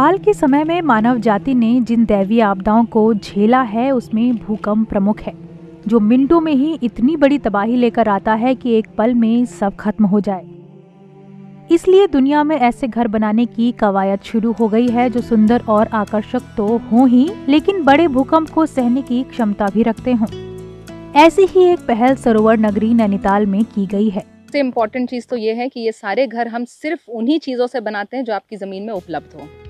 हाल के समय में मानव जाति ने जिन दैवीय आपदाओं को झेला है, उसमें भूकंप प्रमुख है, जो मिनटों में ही इतनी बड़ी तबाही लेकर आता है कि एक पल में सब खत्म हो जाए। इसलिए दुनिया में ऐसे घर बनाने की कवायद शुरू हो गई है, जो सुंदर और आकर्षक तो हो ही, लेकिन बड़े भूकंप को सहने की क्षमता भी रखते हों। ऐसी ही एक पहल सरोवर नगरी नैनीताल में की गई है। सबसे इम्पोर्टेंट चीज़ तो ये है कि ये सारे घर हम सिर्फ़ उन्हीं चीज़ों से बनाते हैं जो आपकी ज़मीन में उपलब्ध हो।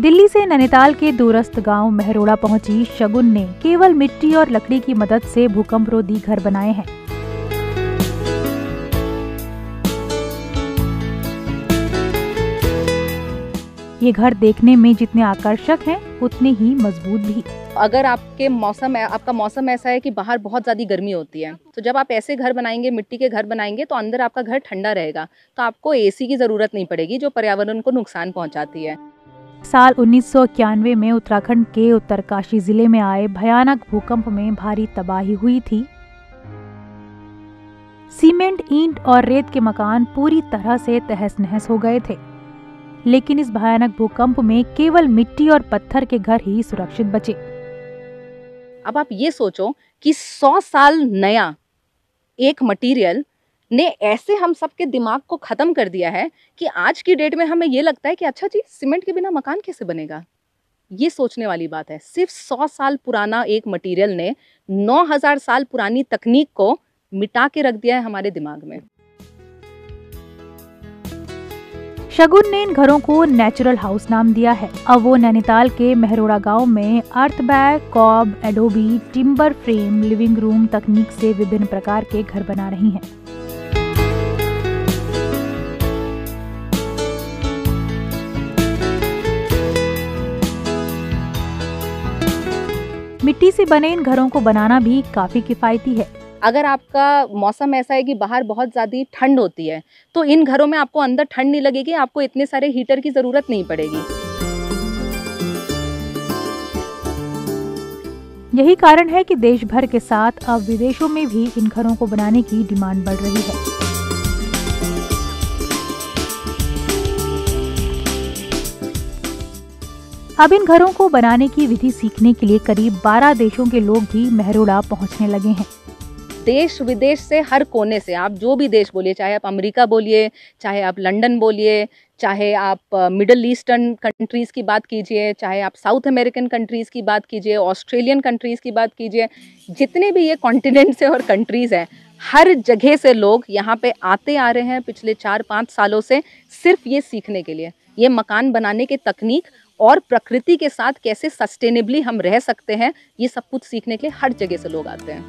दिल्ली से नैनीताल के दूरस्थ गाँव मेहरोड़ा पहुँची शगुन ने केवल मिट्टी और लकड़ी की मदद से भूकंप रोधी घर बनाए हैं। ये घर देखने में जितने आकर्षक हैं, उतने ही मज़बूत भी। अगर आपके मौसम आपका मौसम ऐसा है कि बाहर बहुत ज़्यादा गर्मी होती है तो जब आप ऐसे घर बनाएँगे, मिट्टी के घर बनाएँगे तो अंदर आपका घर ठंडा रहेगा तो आपको एसी की ज़रूरत नहीं पड़ेगी, जो पर्यावरण को नुकसान पहुंचाती है। साल उन्नीस सौ इक्यानवे में उत्तराखंड के उत्तरकाशी ज़िले में आए भयानक भूकंप में भारी तबाही हुई थी। सीमेंट, ईंट और रेत के मकान पूरी तरह से तहस नहस हो गए थे। लेकिन इस भयानक भूकंप में केवल मिट्टी और पत्थर के घर ही सुरक्षित बचे। अब आप ये सोचो कि सौ साल नया एक मटेरियल ने ऐसे हम सबके दिमाग को ख़त्म कर दिया है कि आज की डेट में हमें ये लगता है कि अच्छा जी, सीमेंट के बिना मकान कैसे बनेगा? ये सोचने वाली बात है। सिर्फ़ सौ साल पुराना एक मटेरियल ने नौ हज़ार साल पुरानी तकनीक को मिटा के रख दिया है हमारे दिमाग में। शगुन ने इन घरों को नेचुरल हाउस नाम दिया है। अब वो नैनीताल के मेहरोड़ा गाँव में earth bag cob adobe timber frame living room तकनीक से विभिन्न प्रकार के घर बना रही हैं। मिट्टी से बने इन घरों को बनाना भी काफ़ी किफायती है। अगर आपका मौसम ऐसा है कि बाहर बहुत ज़्यादा ठंड होती है तो इन घरों में आपको अंदर ठंड नहीं लगेगी आपको इतने सारे हीटर की ज़रूरत नहीं पड़ेगी। यही कारण है कि देश भर के साथ अब विदेशों में भी इन घरों को बनाने की डिमांड बढ़ रही है। अब इन घरों को बनाने की विधि सीखने के लिए करीब 12 देशों के लोग भी मेहरोड़ा पहुँचने लगे हैं। देश विदेश से हर कोने से, आप जो भी देश बोलिए, चाहे आप अमेरिका बोलिए, चाहे आप लंदन बोलिए, चाहे आप मिडल ईस्टर्न कंट्रीज़ की बात कीजिए, चाहे आप साउथ अमेरिकन कंट्रीज़ की बात कीजिए, ऑस्ट्रेलियन कंट्रीज़ की बात कीजिए, जितने भी ये कॉन्टिनेंट्स हैं और कंट्रीज़ हैं, हर जगह से लोग यहाँ पे आते आ रहे हैं पिछले चार पाँच सालों से सिर्फ़ ये सीखने के लिए। ये मकान बनाने के तकनीक और प्रकृति के साथ कैसे सस्टेनेबली हम रह सकते हैं ये सब कुछ सीखने के लिए हर जगह से लोग आते हैं।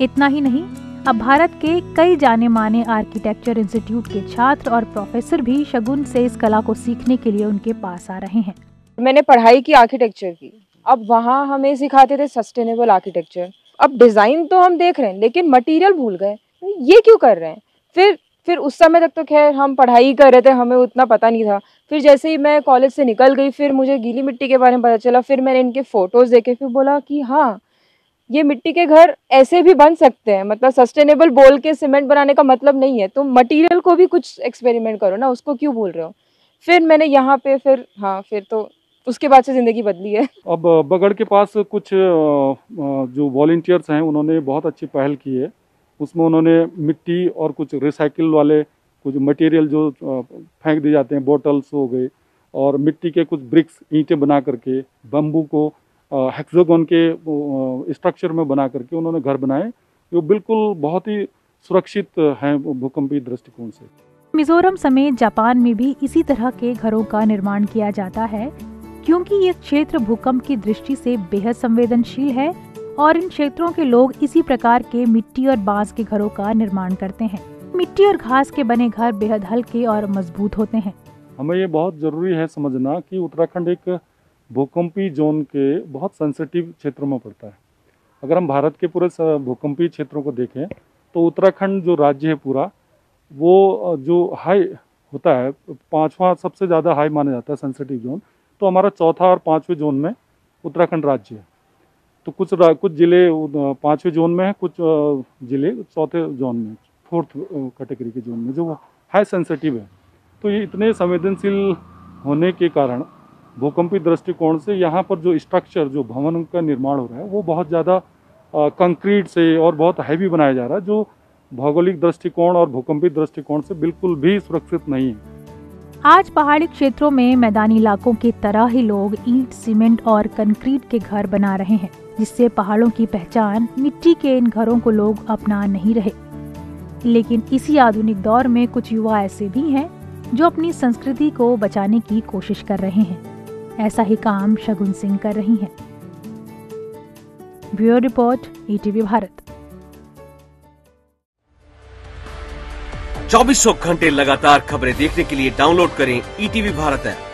इतना ही नहीं अब भारत के कई जाने माने आर्किटेक्चर इंस्टीट्यूट के छात्र और प्रोफेसर भी शगुन से इस कला को सीखने के लिए उनके पास आ रहे हैं। मैंने पढ़ाई की आर्किटेक्चर की। अब वहाँ हमें सिखाते थे सस्टेनेबल आर्किटेक्चर अब डिज़ाइन तो हम देख रहे हैं लेकिन मटेरियल भूल गए। ये क्यों कर रहे हैं? फिर फिर उस समय तक तो खैर हम पढ़ाई कर रहे थे, हमें उतना पता नहीं था। फिर जैसे ही मैं कॉलेज से निकल गई, फिर मुझे गीली मिट्टी के बारे में पता चला, फिर मैंने इनके फ़ोटोज़ देखे, फिर बोला कि हाँ ये मिट्टी के घर ऐसे भी बन सकते हैं। मतलब सस्टेनेबल बोल के सीमेंट बनाने का मतलब नहीं है। तुम मटेरियल को भी कुछ एक्सपेरिमेंट करो ना, उसको क्यों बोल रहे हो? फिर मैंने यहाँ पे फिर हाँ फिर तो उसके बाद से ज़िंदगी बदली है। अब बगड़ के पास कुछ जो वॉल्टियर्स हैं, उन्होंने बहुत अच्छी पहल की है। उसमें उन्होंने मिट्टी और कुछ रिसाइकिल वाले कुछ मटेरियल जो फेंक दिए जाते हैं बोटल्स हो गए, और मिट्टी के कुछ ब्रिक्स ईंटें बना करके बम्बू को हेक्सागोन के स्ट्रक्चर में बना करके उन्होंने घर बनाए, जो बिल्कुल बहुत ही सुरक्षित हैं भूकंपीय दृष्टिकोण से। मिजोरम समेत जापान में भी इसी तरह के घरों का निर्माण किया जाता है, क्योंकि ये क्षेत्र भूकंप की दृष्टि से बेहद संवेदनशील है और इन क्षेत्रों के लोग इसी प्रकार के मिट्टी और बाँस के घरों का निर्माण करते हैं। मिट्टी और घास के बने घर बेहद हल्के और मज़बूत होते हैं। हमें ये बहुत ज़रूरी है समझना कि उत्तराखंड एक भूकंपी जोन के बहुत सेंसिटिव क्षेत्रों में पड़ता है। अगर हम भारत के पूरे भूकंपी क्षेत्रों को देखें तो उत्तराखंड जो राज्य है पूरा, वो जो हाई होता है, पांचवा सबसे ज़्यादा हाई माना जाता है सेंसिटिव जोन तो हमारा चौथा और पाँचवें जोन में उत्तराखंड राज्य है। तो कुछ कुछ ज़िले पाँचवें जोन में है, कुछ ज़िले चौथे जोन में, फोर्थ कैटेगरी के जोन में, जो हाई सेंसिटिव है। तो ये इतने संवेदनशील होने के कारण भूकंपी दृष्टिकोण से यहाँ पर जो स्ट्रक्चर जो भवन का निर्माण हो रहा है, वो बहुत ज़्यादा कंक्रीट से और बहुत हैवी बनाया जा रहा है, जो भौगोलिक दृष्टिकोण और भूकंपी दृष्टिकोण से बिल्कुल भी सुरक्षित नहीं है। आज पहाड़ी क्षेत्रों में मैदानी इलाकों की तरह ही लोग ईंट, सीमेंट और कंक्रीट के घर बना रहे हैं, जिससे पहाड़ों की पहचान मिट्टी के इन घरों को लोग अपना नहीं रहे। लेकिन इसी आधुनिक दौर में कुछ युवा ऐसे भी हैं, जो अपनी संस्कृति को बचाने की कोशिश कर रहे हैं। ऐसा ही काम शगुन सिंह कर रही हैं। Bureau report ETV Bharat. चौबीसों घंटे लगातार खबरें देखने के लिए डाउनलोड करें ईटीवी भारत ऐप।